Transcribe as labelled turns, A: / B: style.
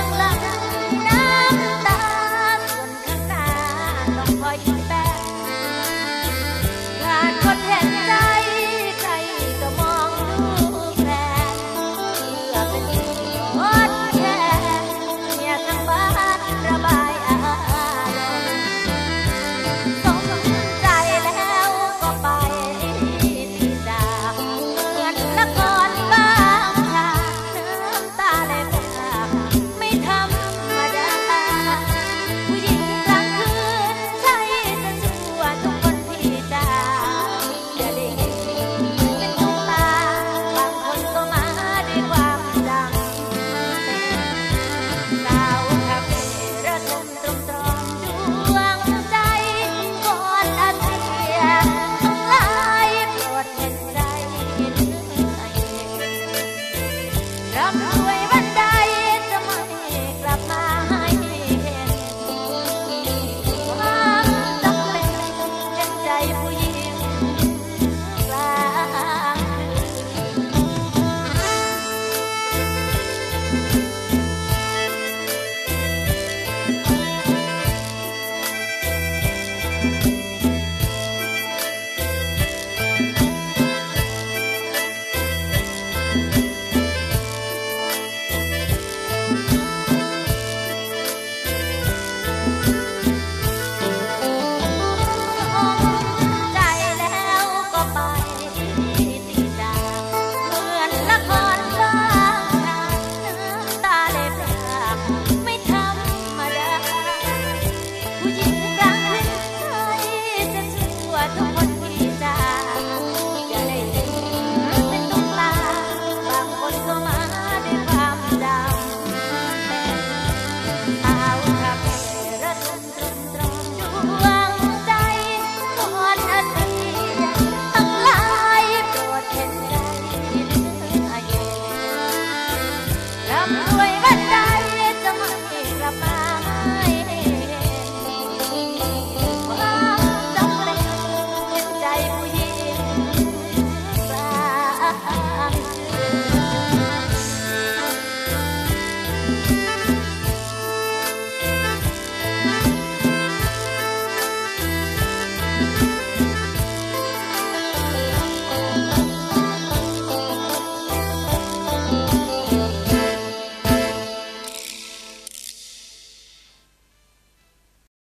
A: Love. away.